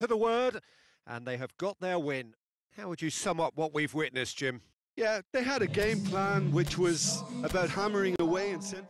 to the word, and they have got their win. How would you sum up what we've witnessed, Jim? Yeah, they had a game plan which was about hammering away and sent.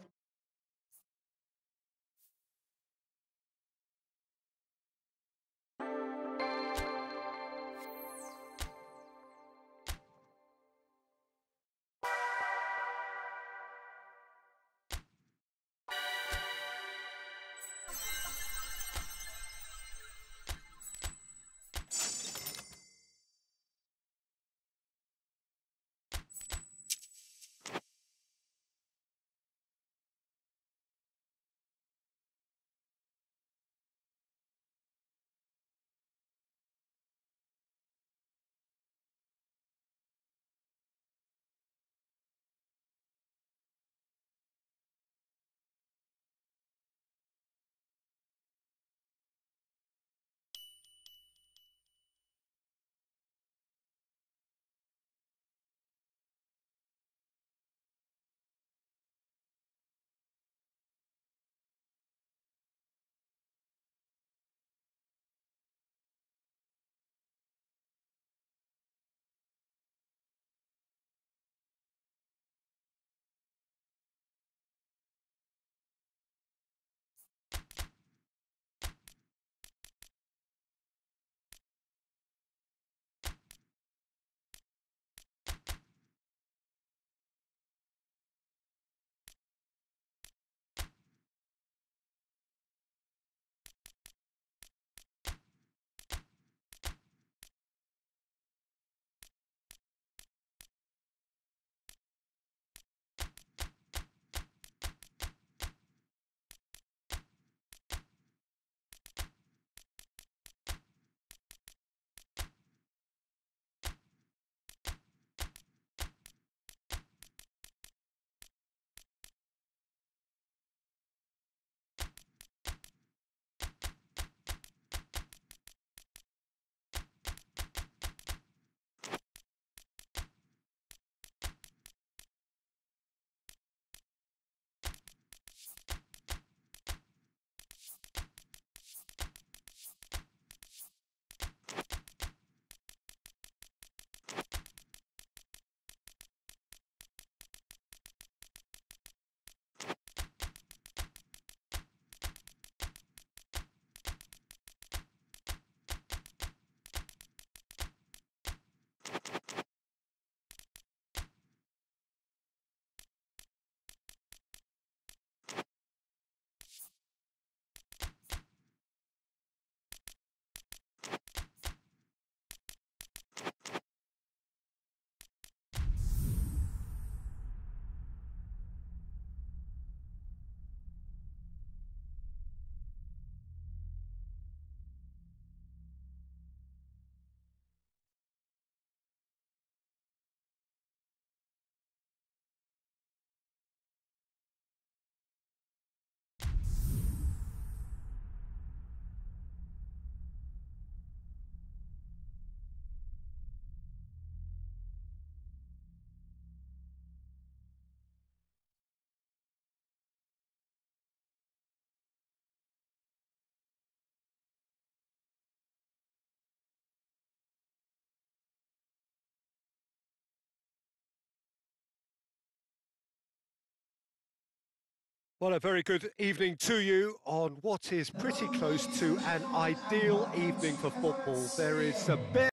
Well, a very good evening to you on what is pretty close to an ideal evening for football. There is a bit